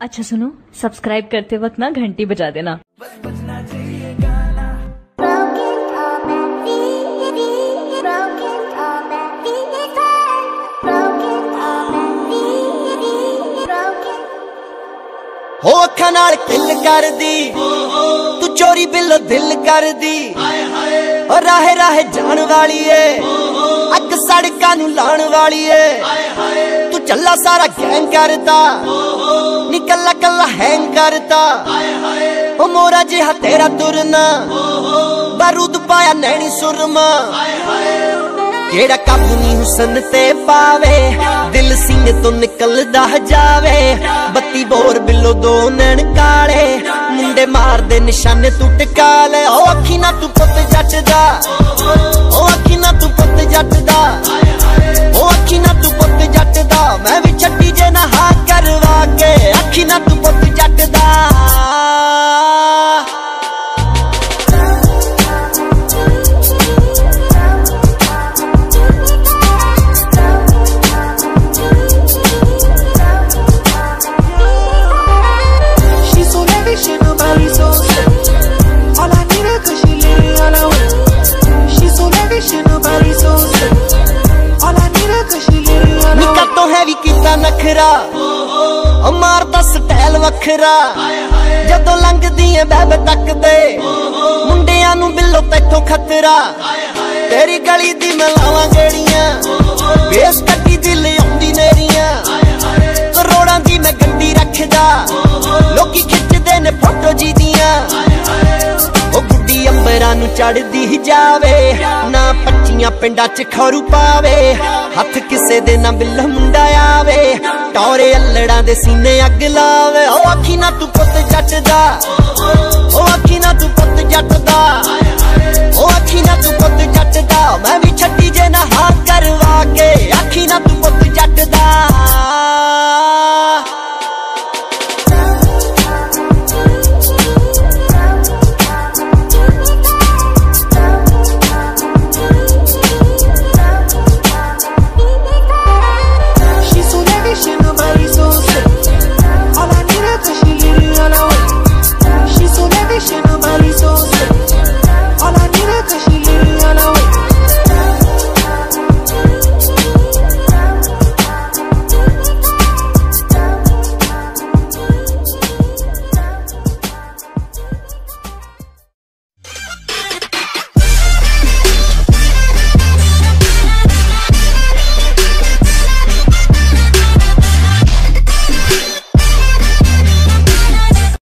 अच्छा सुनो सब्सक्राइब करते वक्त ना घंटी बजा देना Broken all my feelings, broken all my feelings, broken all my feelings, broken. ਹੋ ਅੱਖਾਂ ਨਾਲ ਕਿੱਲ ਕਰਦੀ ਤੂੰ ਚੋਰੀ ਬਿੱਲੋ ਦਿਲ ਕਰਦੀ ਓ ਰਾਹੇ ਰਾਹੇ ਜਾਣ ਵਾਲੀ ਏ ਅੱਗ ਸੜਕਾਂ ਨੂੰ ਲਾਣ ਵਾਲੀ ਏ। ਤੂੰ ਚੱਲਾ ਸਾਰਾ ਗੈਂਗ ਕਰਦਾ ਨੀ ਕੱਲਾ ਹੈਂਗ ਕਰਦਾ ਓ ਮੋਰਾ ਜਿਹਾ ਤੇਰਾ ਤੁਰਨਾ। ਬਾਰੂਦ ਪਾਇਆ ਨੈਣੀ ਸੁਰਮਾ। ਜਿਹੜਾ ਕਾਬੂ ਨਹੀਂ ਹੁਸਨ ਤੇ ਪਾਵੇ? ਦਿਲ ਸਿੰਘ ਤੋਂ ਨਿਕਲਦਾ ਜਾਵੇ। ਬੱਤੀ ਬੋਰ ਬਿੱਲੋ ਦੋ ਨੈਣ ਕਾਲੇ। ਮੁੰਡੇ ਮਾਰਦੇ ਨਿਸ਼ਾਨੇ ਤੂੰ ਟਿਕਾ ਲੈ। ਉਹ ਅੱਖੀ ਨਾ ਤੂੰ ਪੁੱਤ ਜੱਟ ਉਹ ਅੱਖੀ ਨਾ ਤੂੰ ਜੱਟ ਦਾ ਨਿੱਕਾ ਤੋਂ ਹੈ ਵੀ ਕੀਤਾ ਨਖਰਾ। ਉਹ ਮਾਰਦਾ ਸਟਾਈਲ ਵੱਖਰਾ। ਜਦੋਂ ਲੰਘਦੀ ਐ ਬੈਬ ਤੱਕਦੇ ਮੁੰਡਿਆਂ ਨੂੰ ਬਿੱਲੋ ਤੈਥੋਂ ਖਤਰਾ। ਤੇਰੀ ਗਲੀ ਦੀ ਮਲਾਵਾਂ ਗੇੜੀਆਂ ਬੇਸ ਕੱਟੀ ਦਿਲ ਨੂੰ ਚੜਦੀ ਜਾਵੇ, ਨਾ ਪੱਚੀਆਂ ਪਿੰਡਾਂ 'ਚ ਖਰੂ ਪਾਵੇ, ਹੱਥ ਕਿਸੇ ਦੇ ਨਾ ਬਿੱਲ ਮੁੰਡਾ ਆਵੇ, ਟੌਰੇ ਅల్లੜਾਂ ਦੇ ਸੀਨੇ ਅੱਗ ਲਾਵੇ। ਉਹ ਆਖੀ ਨਾ ਤੂੰ ਪੁੱਤ ਜੱਟ ਦਾ ਉਹ ਆਖੀ ਨਾ ਤੂੰ ਪੁੱਤ ਜੱਟ ਦਾ